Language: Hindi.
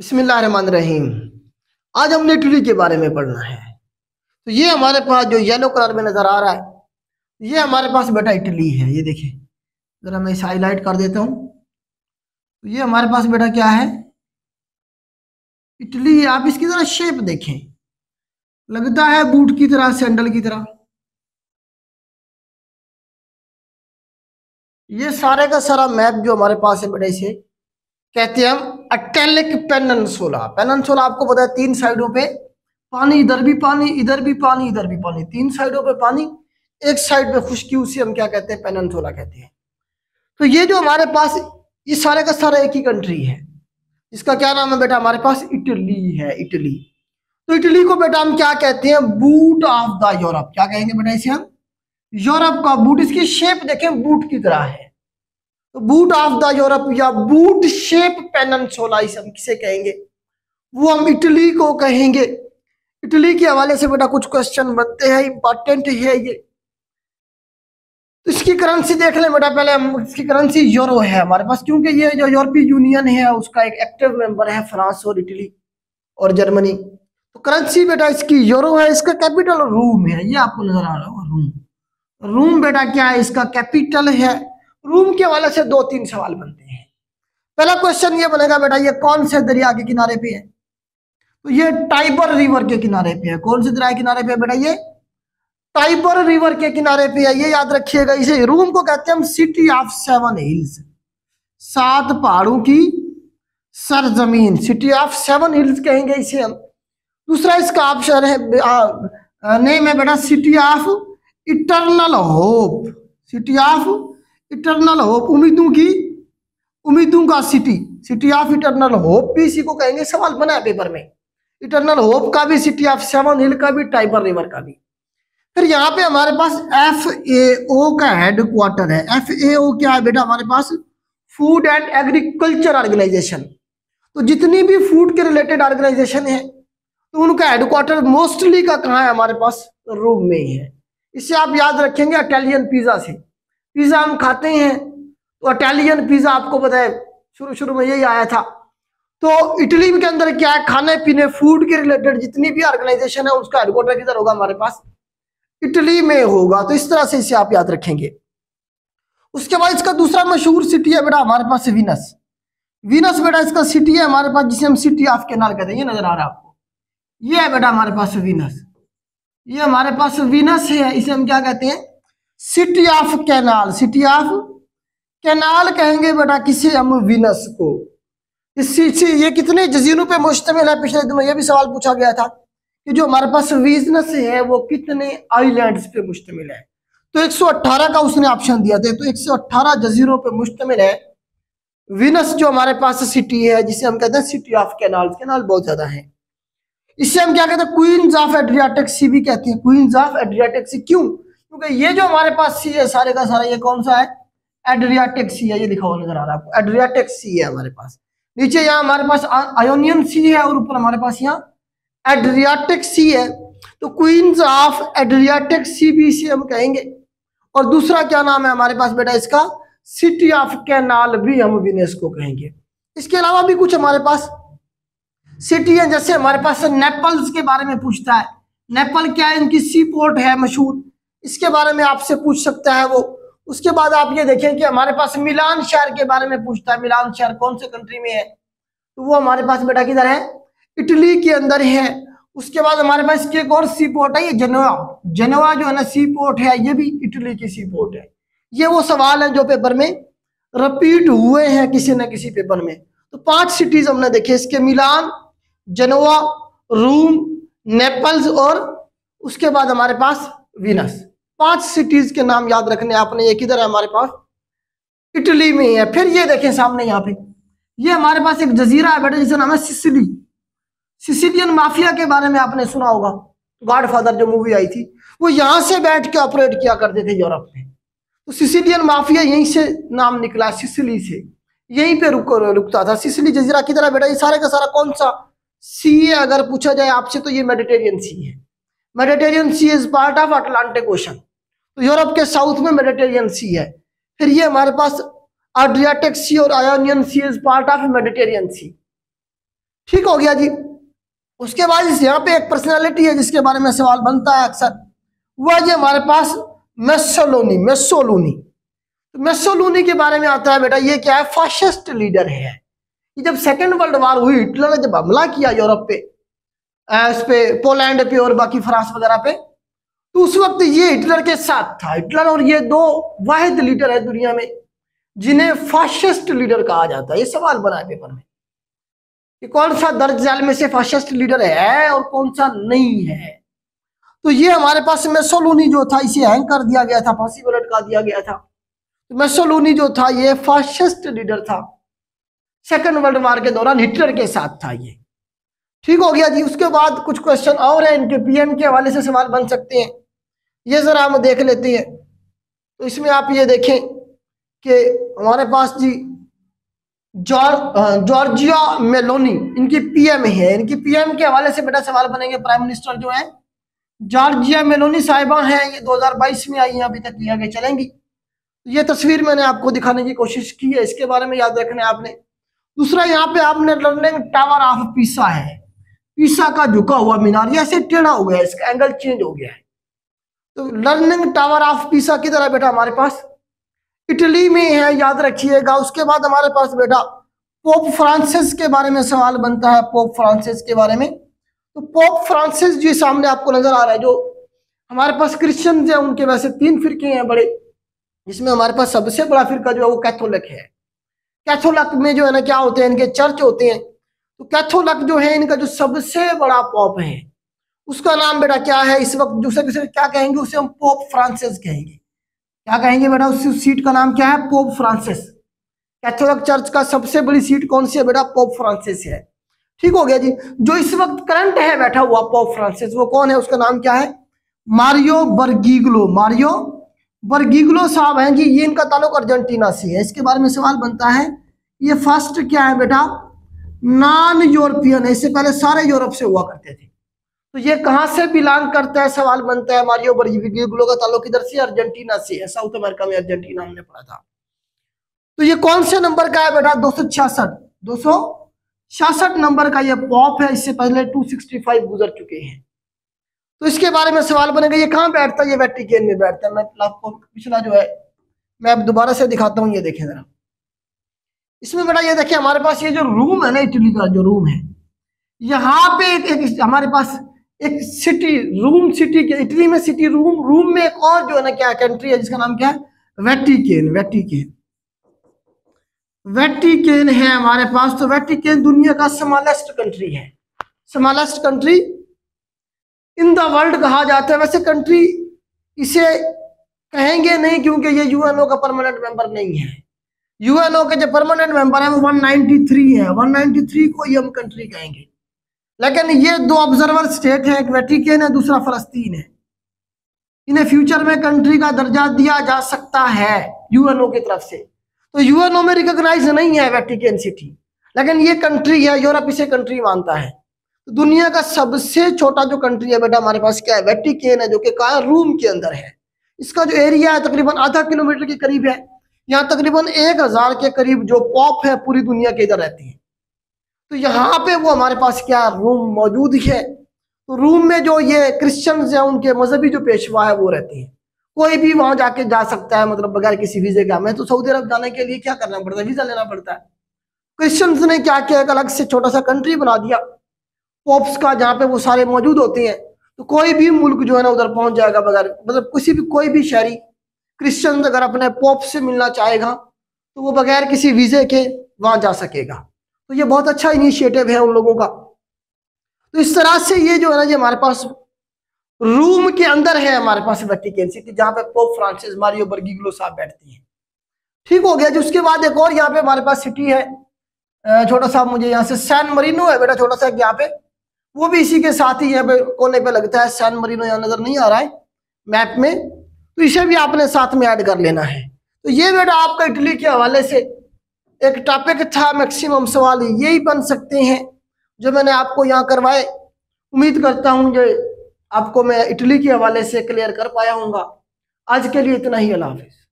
रहीम आज हमने इटली के बारे में पढ़ना है। तो ये हमारे पास जो येलो कलर में नज़र आ रहा है, ये हमारे पास बेटा इटली है, ये देखिए जरा मैं इसे हाईलाइट कर देता हूँ। तो ये हमारे पास बेटा क्या है? इटली, आप इसकी जरा शेप देखें। लगता है बूट की तरह, सैंडल की तरह। ये सारे का सारा मैप जो हमारे पास है बेटा इसे कहते हैं हम अटेलिक पेननसोला पेननसोला आपको पता है तीन साइडों पे पानी, इधर भी पानी, इधर भी पानी, इधर भी पानी। तीन साइडों पे पानी, एक साइड पे खुश्की, उसे हम क्या कहते हैं पेननसोला कहते हैं। तो ये जो हमारे पास, ये सारे का सारा एक ही कंट्री है। इसका क्या नाम है बेटा? हमारे पास इटली है, इटली। तो इटली को बेटा हम क्या कहते हैं? Boot of the Europe. क्या कहेंगे बेटा इसे हम? यूरोप का बूट। इसकी शेप देखें, बूट की तरह है। तो बूट ऑफ़ द यूरोप या बूट शेप पेननसोला, इसे हम किसे कहेंगे? वो हम इटली को कहेंगे। इटली के हवाले से बेटा कुछ क्वेश्चन बनते हैं इंपॉर्टेंट है ये। इसकी करेंसी देख लें बेटा, पहले हम इसकी करेंसी यूरो है हमारे पास, क्योंकि ये जो यूरोपीय यूनियन है, उसका एक एक्टिव मेंबर है फ्रांस और इटली और जर्मनी। तो करेंसी बेटा इसकी यूरो है, इसका कैपिटल रूम है। ये आपको नज़र आ रहा होगा रूम रूम बेटा क्या है? इसका कैपिटल है। रूम के हवाले से दो तीन सवाल बनते हैं। पहला क्वेश्चन ये बनेगा, बेटा, ये कौन से दरिया के किनारे पे है? तो ये टाइबर रिवर के किनारे पे है। कौन से दरिया के किनारे पे है, बेटा, ये? टाइबर रिवर के किनारे पे है, ये याद रखिएगा इसे। रूम को कहते हैं हम सिटी ऑफ़ सेवन हिल्स सात पहाड़ों की सरजमीन। सिटी ऑफ़ सेवन हिल्स कहेंगे इसे हम। दूसरा इसका ऑप्शन है नेम है, बेटा city of eternal hope city of eternal hope उम्मीदों की, उम्मीदों का city city of eternal hope भी इसी को कहेंगे सवाल बना है पेपर में। इटरनल होप का भी सिटी ऑफ़ सेवन हिल का भी टाइबर रिवर का भी। फिर यहाँ पे हमारे पास एफ़ ए ओ का हेड क्वार्टर है। एफ़ ए ओ क्या है बेटा? हमारे पास फ़ूड एंड एग्रीकल्चर ऑर्गेनाइजेशन तो जितनी भी फ़ूड के रिलेटेड ऑर्गेनाइजेशन है तो उनका हेडक्वार्टर मोस्टली का कहाँ है? हमारे पास रोम में ही है। इससे आप याद रखेंगे इटालियन पिज्जा से। पिज्जा हम खाते हैं। तो इटालियन पिज्जा आपको बताए शुरू शुरू में यही आया था। तो इटली के अंदर क्या है, खाने पीने फ़ूड के रिलेटेड जितनी भी ऑर्गेनाइजेशन है, उसका हेडक्वार्टर किधर होगा हमारे पास? इटली में होगा। तो इस तरह से इसे आप याद रखेंगे। उसके बाद इसका दूसरा मशहूर सिटी है बेटा हमारे पास विनस विनस बेटा इसका सिटी है हमारे पास, जिसे हम सिटी ऑफ़ कैनाल कहते हैं। ये नज़र आ रहा है आपको। ये है बेटा हमारे पास विनस ये हमारे पास विनस है, इसे हम क्या कहते हैं? City of canal city of canal कहेंगे बेटा किसी हम विनस को। इस ये कितने जजीरों पे मुश्तमिल है, पिछले दिनों ये भी सवाल पूछा गया था कि जो हमारे पास विजनस है, वो कितने आइलैंड्स पे मुश्तमिल है। तो 118 का उसने ऑप्शन दिया था तो 118 जजीरों पे मुश्तमिल है। विनस जो हमारे पास सिटी है, जिसे हम कहते हैं सिटी ऑफ़ कैनाल कैनाल बहुत ज़्यादा है। इससे हम क्या कहते हैं? क्वींस ऑफ़ एड्रियाटिक सी भी कहते हैं। क्वींस ऑफ़ एड्रियाटिक सी क्यों? क्योंकि ये जो हमारे पास सी है, सारे का सारा ये कौन सा है? एड्रियाटिक सी है, ये लिखा हुआ नज़र आ रहा है आपको। एड्रियाटिक सी है हमारे पास। नीचे यहाँ हमारे पास आयोनियन सी है और ऊपर हमारे पास यहाँ एड्रियाटिक सी है। तो क्वींस ऑफ़ एड्रियाटिक सी भी इसे हम कहेंगे। और दूसरा क्या नाम है हमारे पास बेटा इसका? सिटी ऑफ़ कैनाल भी हम विनेस को कहेंगे। इसके अलावा भी कुछ हमारे पास सिटी है, जैसे हमारे पास नेपल्स के बारे में पूछता है। नेपल क्या है? इनकी सी पोर्ट है मशहूर। इसके बारे में आपसे पूछ सकता है वो। उसके बाद आप ये देखें कि हमारे पास मिलान शहर के बारे में पूछता है। मिलान शहर कौन से कंट्री में है? तो वो हमारे पास बेटा किधर है? इटली के अंदर है। उसके बाद हमारे पास एक और सी पोर्ट है, ये जनवा जनवा जो है ना सी पोर्ट है। ये भी इटली की सी पोर्ट है। ये वो सवाल है जो पेपर में रिपीट हुए हैं किसी न किसी पेपर में। तो पाँच सिटीज़ हमने देखे, इसके मिलान जनवा रूम नेपल्स और उसके बाद हमारे पास विनस पाँच सिटीज़ के नाम याद रखने आपने ये किधर है हमारे पास, इटली में है फिर ये देखें सामने यहाँ पे। ये हमारे पास एक जजीरा है बेटा, जिसका नाम है सिसिली। सिसिलियन माफिया के बारे में आपने सुना होगा। गॉड फादर जो मूवी आई थी, वो यहाँ से बैठ के ऑपरेट किया करते थे यूरोप में। तो सिसिलियन माफिया यहीं से नाम निकला, सिसिली से। यहीं पे रुक, रुकता था। सिसिली जजीरा की तरह बेटा? ये सारे का सारा कौन सा? सी अगर पूछा जाए आपसे तो ये मेडिटेरियन सी है। Mediterranean sea is part of Atlantic ocean तो यूरोप के साउथ में मेडिटेरियन सी है। फिर ये हमारे पास आड्रियाटिक सी और Ionian sea is part of Mediterranean sea ठीक हो गया जी। उसके बाद इस यहाँ पे एक पर्सनालिटी है जिसके बारे में सवाल बनता है अक्सर। वह जी हमारे पास मेसोलोनी मेसोलोनी तो मेसोलोनी के बारे में आता है बेटा, ये क्या है? फाशिस्ट लीडर है। ये जब सेकेंड वर्ल्ड वार हुई हिटलर ने जब हमला किया यूरोप पे इस पे पोलैंड पे और बाकी फ्रांस वगैरह पे तो उस वक्त ये हिटलर के साथ था। हिटलर और ये दो वाहिद लीडर है दुनिया में, जिन्हें फाशिस्ट लीडर कहा जाता है। ये सवाल बना है पेपर में कि कौन सा दर्ज जाल में से फाशिस्ट लीडर है और कौन सा नहीं है। तो ये हमारे पास मेसोलूनी जो था, इसे हैंग कर दिया गया था, फांसी पर लटका दिया गया था। तो मेसोलूनी जो था, ये फाशिस्ट लीडर था। सेकेंड वर्ल्ड वार के दौरान हिटलर के साथ था ये। ठीक हो गया जी, उसके बाद कुछ क्वेश्चन और है इनके पीएम के हवाले से सवाल बन सकते हैं। ये जरा हम देख लेते हैं। तो इसमें आप ये देखें कि हमारे पास जी जॉर्ज जॉर्जिया मेलोनी, इनकी पीएम है। इनकी पीएम के हवाले से बेटा सवाल बनेंगे। प्राइम मिनिस्टर जो है, जॉर्जिया मेलोनी साहिबा हैं। ये 2022 में आई हैं, अभी तक ये आगे चलेंगी। ये तस्वीर मैंने आपको दिखाने की कोशिश की है। इसके बारे में याद रखना है आपने। दूसरा, यहाँ पे आपने लर्निंग टावर ऑफ़ पीसा है। पीसा का झुका हुआ मीनार ऐसे टेढ़ा हुआ है, इसका एंगल चेंज हो गया है। तो लर्निंग टावर ऑफ़ पीसा की तरह बेटा हमारे पास। इटली में है, याद रखिएगा। उसके बाद हमारे पास बेटा पोप फ्रांसिस के बारे में सवाल बनता है, पोप फ्रांसिस के बारे में। तो पोप फ्रांसिस जी सामने आपको नज़र आ रहा है, जो हमारे पास क्रिश्चियन है उनके वैसे तीन फिरके हैं बड़े, जिसमें हमारे पास सबसे बड़ा फिरका जो है, वो कैथोलिक है। कैथोलिक में जो है ना, क्या होते हैं, इनके चर्च होते हैं। तो कैथोलिक जो है, इनका जो सबसे बड़ा पॉप है उसका नाम बेटा क्या है? इस वक्त दूसरे क्या कहेंगे, उसे हम पोप फ्रांसिस कहेंगे। क्या कहेंगे बेटा? उस सीट का नाम क्या है? पोप फ्रांसिस कैथोलिक चर्च का सबसे बड़ी सीट कौन सी है बेटा? पोप फ्रांसिस है। ठीक हो गया जी। जो इस वक्त करंट है बैठा हुआ पोप फ्रांसिस वो कौन है? उसका नाम क्या है? मारियो बर्गीगलो मारियो बर्गीगलो साहब हैं जी, ये इनका ताल्लुक अर्जेंटीना से है। इसके बारे में सवाल बनता है, ये फ़र्स्ट क्या है बेटा? नॉन यूरोपियन है। इससे पहले सारे यूरोप से हुआ करते थे। तो ये कहाँ से बिलोंग करता है? सवाल बनता है मारियो बर्गिग्लो का ताल्लुक इधर से अर्जेंटीना से। है साउथ अमेरिका में अर्जेंटीना हमने पढ़ा था। तो ये कौन से नंबर का है बेटा? दो सौ छियासठ। नंबर का ये पॉप है इससे पहले 265 गुजर चुके हैं। तो इसके बारे में सवाल बनेगा ये कहाँ बैठता है? ये वेटिकेन में बैठता है। मैं आपको पिछला जो है मैं दोबारा से दिखाता हूँ ये देखें जरा। इसमें बेटा ये देखिए हमारे पास ये जो रूम है ना इटली का जो रूम है यहाँ पे एक, एक हमारे पास एक सिटी रूम सिटी के, इटली में सिटी रूम रूम में एक और जो है ना, क्या कंट्री है, जिसका नाम क्या है? वेटिकेन वेटिकेन वेटिकेन है हमारे पास तो वेटिकेन दुनिया का स्मॉलेस्ट कंट्री है। Smallest country in the world कहा जाता है। वैसे कंट्री इसे कहेंगे नहीं, क्योंकि ये यूएनओ का परमानेंट मेंबर नहीं है। यूएनओ के जो परमानेंट मेंबर है, वो 193 है। 193 को ही हम कंट्री कहेंगे। लेकिन ये दो ऑब्जर्वर स्टेट है, एक वेटिकन है, दूसरा फलस्तीन है। इन्हें फ्यूचर में कंट्री का दर्जा दिया जा सकता है यूएनओ की तरफ़ से। तो यूएनओ में रिकॉग्नाइज नहीं है वेटिकन सिटी लेकिन ये कंट्री है यूरोप इसे कंट्री मानता है। तो दुनिया का सबसे छोटा जो कंट्री है बेटा, हमारे पास क्या है? वेटिकेन है, जो कि कहा रूम के अंदर है। इसका जो एरिया है, तकरीबन आधा किलोमीटर के करीब है। यहाँ तकरीबन एक हज़ार के करीब जो पॉप है, पूरी दुनिया के इधर रहती है। तो यहाँ पे वो हमारे पास क्या रूम मौजूद ही है? तो रूम में जो ये क्रिश्चियंस हैं, उनके मजहबी जो पेशवा है, वो रहते हैं। कोई भी वहाँ जाके जा सकता है मतलब बगैर किसी वीजे का मैं तो सऊदी अरब जाने के लिए क्या करना पड़ता है? वीज़ा लेना पड़ता है। क्रिश्चियंस ने क्या किया? एक अलग से छोटा सा कंट्री बना दिया। पॉप्स का जहाँ पे वो सारे मौजूद होते हैं। तो कोई भी मुल्क जो है ना, उधर पहुँच जाएगा बगैर मतलब किसी भी, कोई भी शहरी क्रिश्चियन अगर अपने पॉप से मिलना चाहेगा तो वो बगैर किसी वीजे के वहाँ जा सकेगा। तो ये बहुत अच्छा इनिशिएटिव है उन लोगों का। तो इस तरह से ये जो है ना, ये हमारे पास रूम के अंदर है, हमारे पास वेटिकन सिटी जहाँ पे पोप फ्रांसिस मारियो बर्गिग्लो साहब बैठती हैं। ठीक हो गया जी, उसके बाद एक और यहाँ पे हमारे पास सिटी है। छोटा सा मुझे यहाँ से सैन मरीनो है बेटा, छोटा सा यहाँ पे। वो भी इसी के साथ ही यहाँ पे कोने पे लगता है। सैन मरीनो यहाँ नज़र नहीं आ रहा है मैप में। तो इसे भी आपने साथ में ऐड कर लेना है। तो ये बेटा आपका इटली के हवाले से एक टॉपिक था मैक्सिमम सवाल, यही बन सकते हैं जो मैंने आपको यहाँ करवाए। उम्मीद करता हूँ जो आपको मैं इटली के हवाले से क्लियर कर पाया हूँ आज के लिए इतना ही, अल्लाह हाफिज़।